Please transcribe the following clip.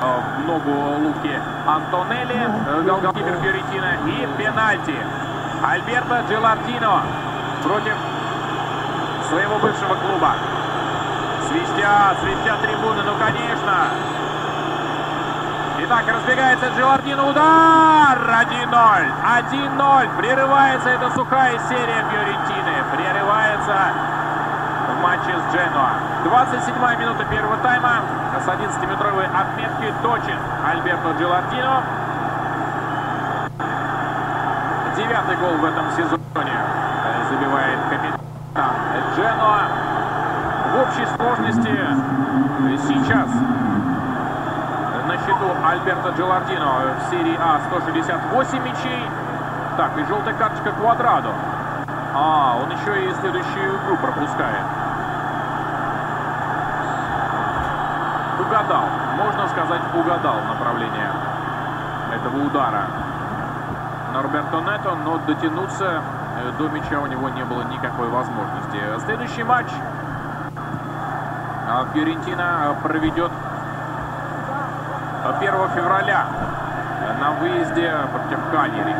в ногу Луки Антонелли, голкипер Фиорентина и пенальти. Альберто Джелардино против своего бывшего клуба. Свистят, свистят трибуны, ну конечно. Итак, разбегается Джелардино, удар! 1-0, 1-0, прерывается эта сухая серия Фиорентины, прерывается матче с Дженуа. 27 минута первого тайма, с 11-метровой отметки точен Альберто Джелардино. Девятый гол в этом сезоне забивает капитан Дженуа. В общей сложности сейчас на счету Альберто Джелардино в серии А 168 мячей. Так, и желтая карточка Квадрадо. А, он еще и следующую игру пропускает. Угадал, можно сказать, угадал направление этого удара. Норберто Нето, но дотянуться до мяча у него не было никакой возможности. Следующий матч Фьорентина проведет 1 февраля на выезде против Кальери.